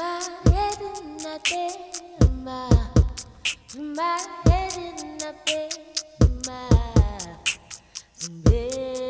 my head in a tema. To my head in a tema. Zimberume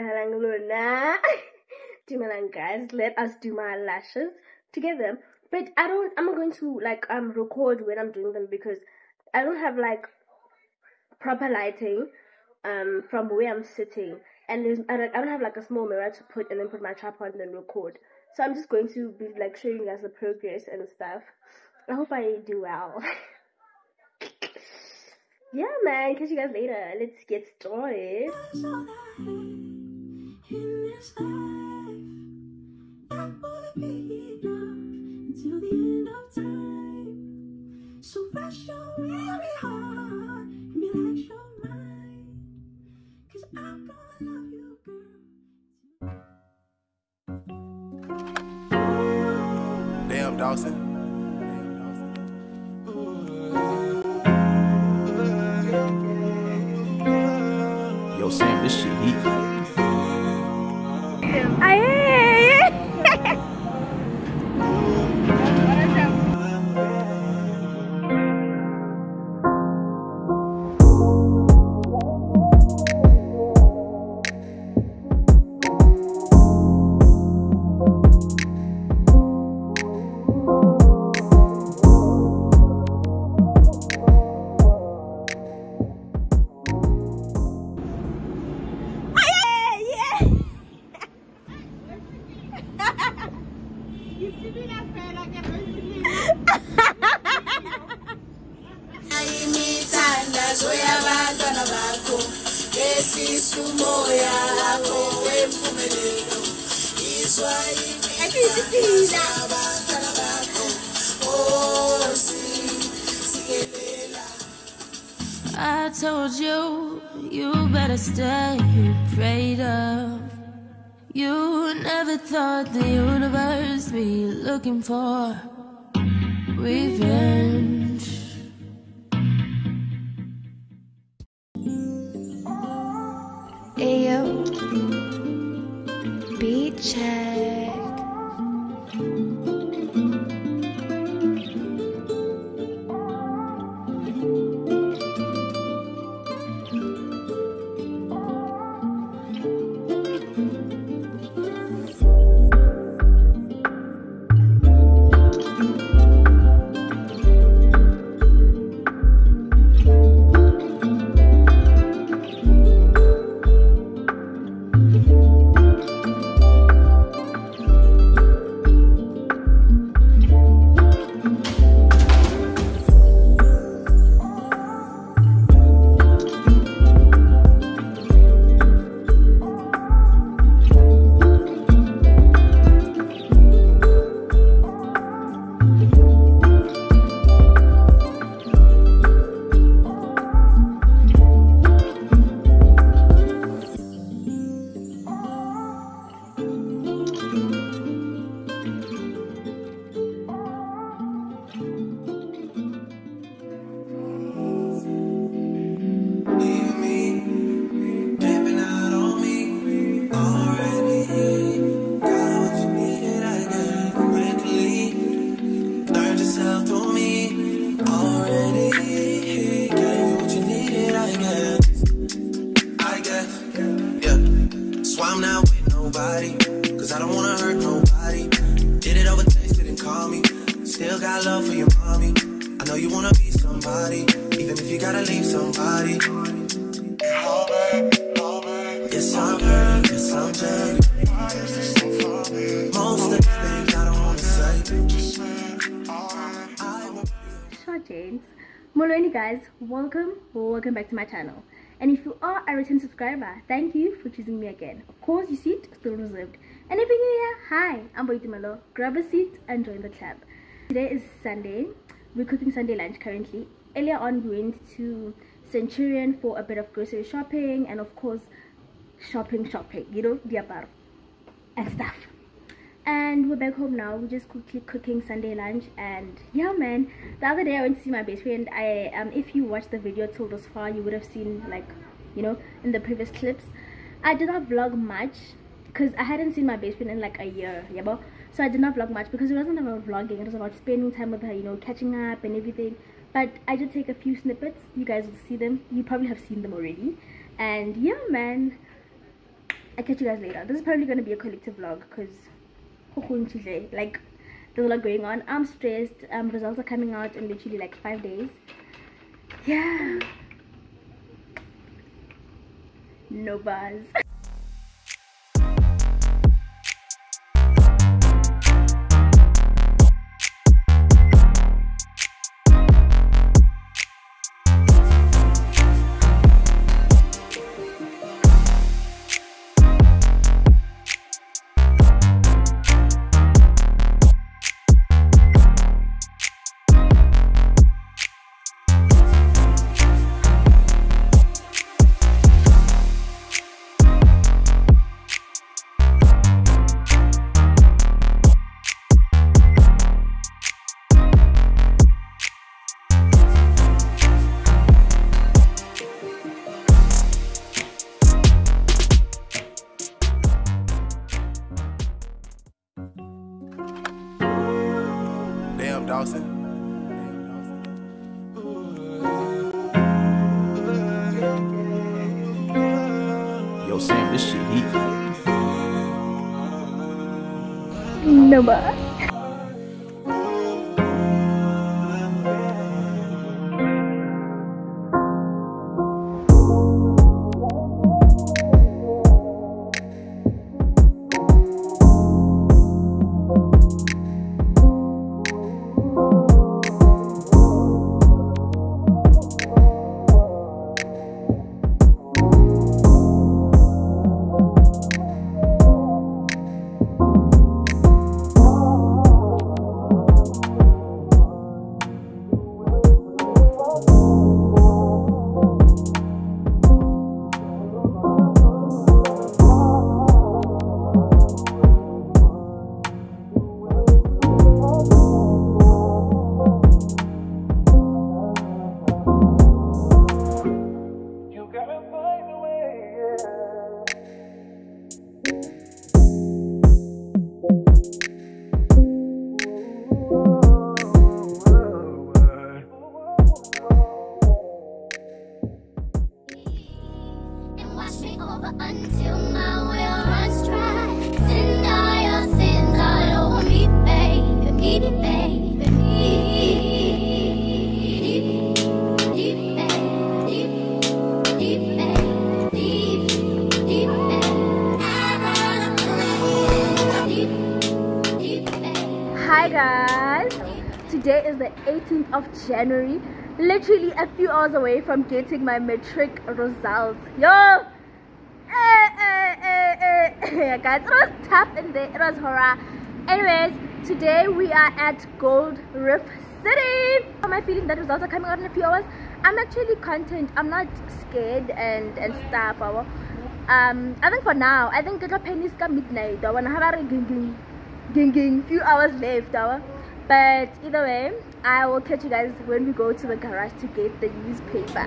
Vidalang Luna. Dumalang guys, let us do my lashes together. But I don't I'm not going to like um record when I'm doing them because I don't have like proper lighting um from where I'm sitting and there's I don't, I don't have like a small mirror to put and then put my tripod and then record. So I'm just going to be like showing you guys the progress and stuff. I hope I do well. yeah man, catch you guys later. Let's get started. This life. That would be enough until the end of time. So rest your weary heart and relax your mind. Cause I'm gonna love you, girl. Damn, Dawson. I told you, you better stay prayed up. You never thought the universe be looking for revenge. Ayo, Janes. Guys, welcome welcome back to my channel. And if you are a return subscriber, thank you for choosing me again. Of course, your seat still reserved. And if you're new here, hi, I'm Boitumelo. Grab a seat and join the club. Today is Sunday. We're cooking Sunday lunch currently. Earlier on, we went to Centurion for a bit of grocery shopping and of course, shopping, shopping, you know, diaparo and stuff and we're back home now. We're just quickly cooking sunday lunch. And yeah man the other day i went to see my best friend. I um if you watched the video till this far. You would have seen like you know in the previous clips. I did not vlog much because i hadn't seen my best friend in like a year yeah but so i did not vlog much because it wasn't about vlogging. It was about spending time with her you know catching up and everything. But i did take a few snippets. You guys will see them. You probably have seen them already. And yeah man I'll catch you guys later. This is probably going to be a collective vlog because like there's a lot going on. I'm stressed. Um, results are coming out in literally like five days. Yeah. No buzz. Dawson. Yo, Sam, this shit heat. No buzz. Hi guys. Today is the 18th of January. Literally a few hours away from getting my matric results. Yo! Eh, eh, eh, eh, eh. Guys, it was tough in there. It was horror. Anyways, today we are at Gold Reef City. How am I feeling that results are coming out in a few hours? I'm actually content. I'm not scared and and stuff. or- Um, I think for now, I think pennies come midnight. I wanna have a ging ging ging few hours left. But either way, I will catch you guys when we go to the garage to get the newspaper.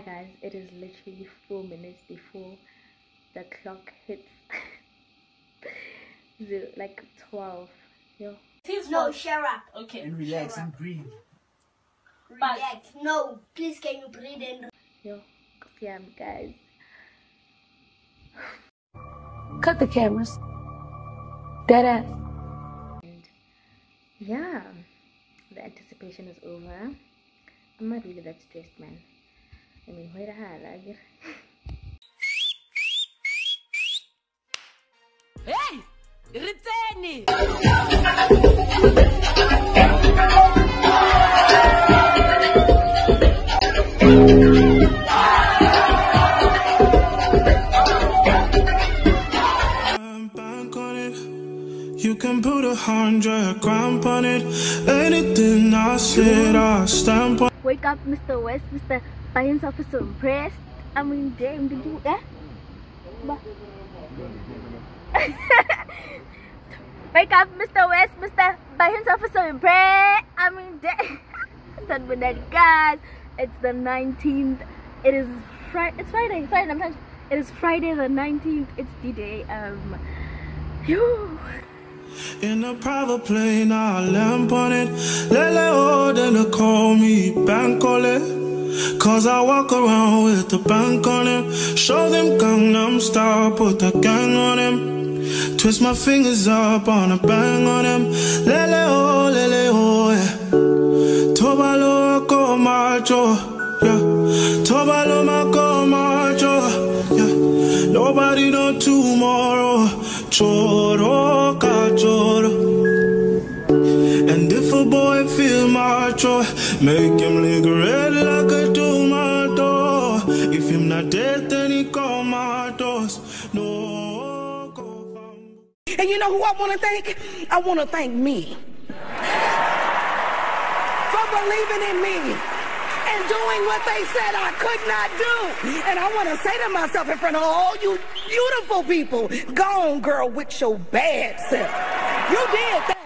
Hi guys, it is literally four minutes before the clock hits zero, like twelve. Yo, No, shut up. Okay. And relax and breathe. Relax. No, please can you breathe in? yo, yeah, guys. Cut the cameras. Dead ass. Yeah, the anticipation is over. I'm not really that stressed, man. I mean, where the hell are you? Hey! Riteni! It. You can put a hundred grand on it. Anything I said, I stamp on Wake up, Mr. West, Mr. By himself is so impressed. I mean, damn, did you, eh? Wake up, Mr. West, Mr. By himself is so impressed. I mean, damn. That, guys. It's the 19th. It is Friday. It's Friday. Friday. I'm. It is Friday the 19th. It's D-Day. Um, phew. In a private plane, I lamp on it. Lele oh, then call me Bankole. Cause I walk around with the bank on it. Show them Gangnam style, put the gang on him. Twist my fingers up on a bang on him. Lele oh, lele oh, yeah. Tobalo ko macho, yeah. Tobalo mako macho, yeah. Nobody know tomorrow. Choro ka choro. And if a boy make him lick red like a tomato. If him not dead, then he comatose. No, And you know who I want to thank? I want to thank me for believing in me and doing what they said I could not do. And I want to say to myself in front of all you beautiful people, go on, girl, with your bad self. You did.